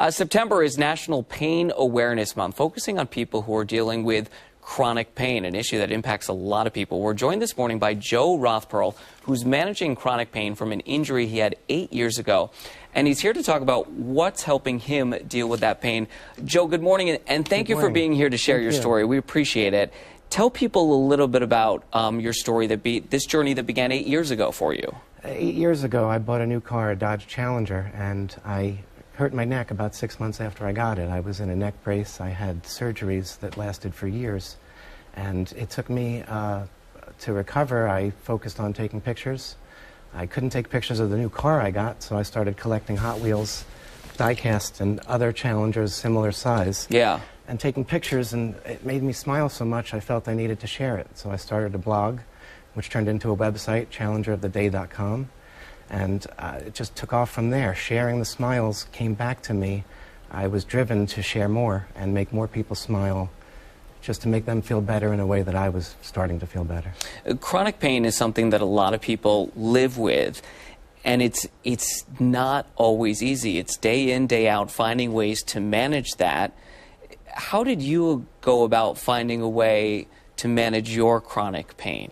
Uh, September is National Pain Awareness Month, focusing on people who are dealing with chronic pain, an issue that impacts a lot of people. We're joined this morning by Joe Rothpearl, who's managing chronic pain from an injury he had eight years ago. And he's here to talk about what's helping him deal with that pain. Joe, good morning, and thank good you morning. for being here to share thank your you. story. We appreciate it. Tell people a little bit about um, your story, that be, this journey that began eight years ago for you. Eight years ago, I bought a new car, a Dodge Challenger, and I hurt my neck about six months after I got it. I was in a neck brace. I had surgeries that lasted for years, and it took me uh, to recover. I focused on taking pictures. I couldn't take pictures of the new car I got, so I started collecting Hot Wheels diecast and other Challengers similar size. Yeah. and taking pictures, and it made me smile so much I felt I needed to share it. So I started a blog, which turned into a website, challengeroftheday.com, and uh, it just took off from there. Sharing the smiles came back to me. I was driven to share more and make more people smile, just to make them feel better in a way that I was starting to feel better. Uh, Chronic pain is something that a lot of people live with, and it's it's not always easy. It's day in day out finding ways to manage that. How did you go about finding a way to manage your chronic pain?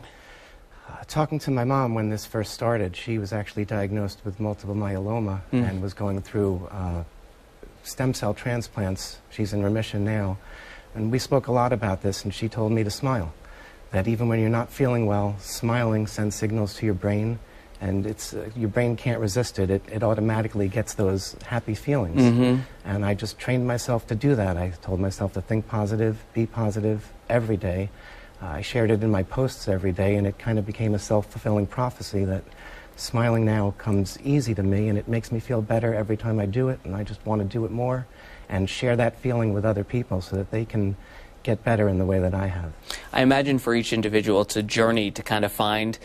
Uh, talking to my mom when this first started, she was actually diagnosed with multiple myeloma Mm. and was going through uh, stem cell transplants. She's in remission now. And we spoke a lot about this, and she told me to smile. That even when you're not feeling well, smiling sends signals to your brain, and it's, uh, your brain can't resist it. it. It automatically gets those happy feelings. Mhm. And I just trained myself to do that. I told myself to think positive, be positive every day. Uh, I shared it in my posts every day, and it kind of became a self fulfilling prophecy that smiling now comes easy to me, and it makes me feel better every time I do it, and I just want to do it more and share that feeling with other people so that they can get better in the way that I have. I imagine for each individual, it's a journey to kind of find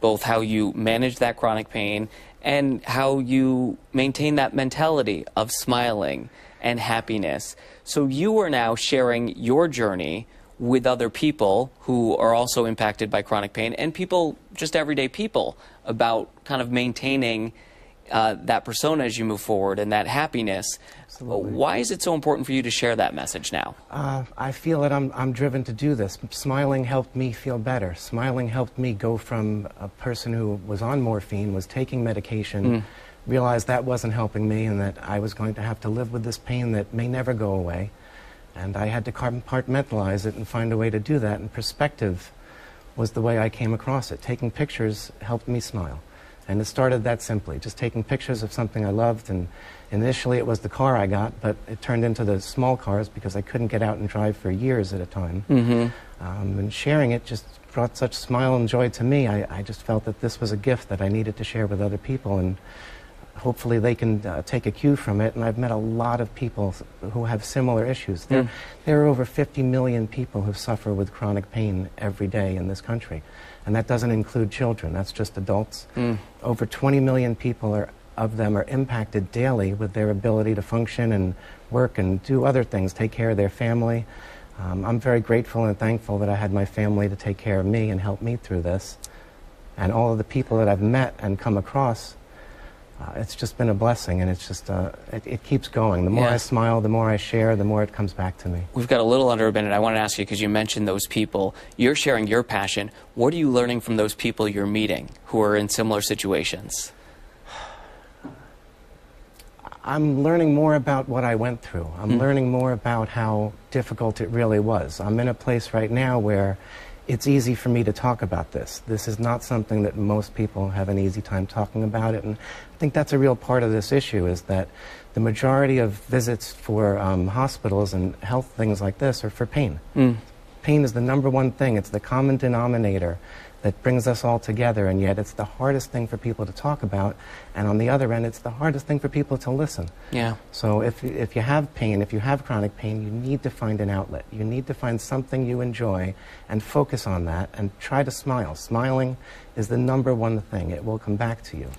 both how you manage that chronic pain and how you maintain that mentality of smiling and happiness. So you are now sharing your journey with other people who are also impacted by chronic pain and people, just everyday people, about kind of maintaining uh, that persona as you move forward and that happiness. Absolutely. Why is it so important for you to share that message now? Uh, I feel that I'm, I'm driven to do this. Smiling helped me feel better. Smiling helped me go from a person who was on morphine, was taking medication, realized that wasn't helping me and that I was going to have to live with this pain that may never go away. And I had to compartmentalize it and find a way to do that. And perspective was the way I came across it. Taking pictures helped me smile. And it started that simply, just taking pictures of something I loved. And initially it was the car I got, but it turned into the small cars because I couldn't get out and drive for years at a time. Mm-hmm. Um, and sharing it just brought such smile and joy to me. I, I just felt that this was a gift that I needed to share with other people. And hopefully they can uh, take a cue from it. And I've met a lot of people who have similar issues. There, Mm. there are over 50 million people who suffer with chronic pain every day in this country. And that doesn't include children, that's just adults. Mm. Over 20 million people are, of them are impacted daily with their ability to function and work and do other things, take care of their family. Um, I'm very grateful and thankful that I had my family to take care of me and help me through this. And all of the people that I've met and come across, uh, it's just been a blessing, and it's just, uh, it, it keeps going. The more Yeah. I smile, the more I share, the more it comes back to me. We've got a little under a minute. I want to ask you because you mentioned those people. You're sharing your passion. What are you learning from those people you're meeting who are in similar situations? I'm learning more about what I went through. I'm learning more about how difficult it really was. I'm in a place right now where it's easy for me to talk about this. This is not something that most people have an easy time talking about it, and I think that's a real part of this issue is that the majority of visits for um, hospitals and health things like this are for pain. Pain is the number one thing. It's the common denominator that brings us all together, and yet it's the hardest thing for people to talk about. And on the other end, it's the hardest thing for people to listen. Yeah. So if, if you have pain, if you have chronic pain, you need to find an outlet. You need to find something you enjoy and focus on that and try to smile. Smiling is the number one thing. It will come back to you.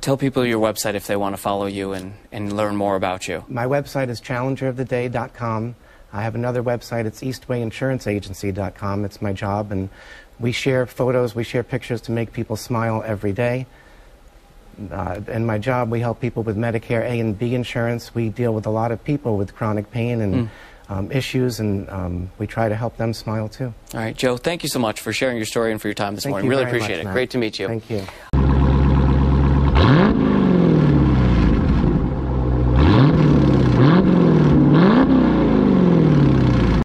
Tell people your website if they want to follow you and, and learn more about you. My website is challengeroftheday.com. I have another website, it's eastwayinsuranceagency.com. It's my job, and we share photos, we share pictures to make people smile every day. uh, in my job, we help people with Medicare A and B insurance. We deal with a lot of people with chronic pain and um, issues, and um, we try to help them smile too. All right, Joe, thank you so much for sharing your story and for your time this Thank morning. you really appreciate much, it. Matt. Great to meet you. Thank you.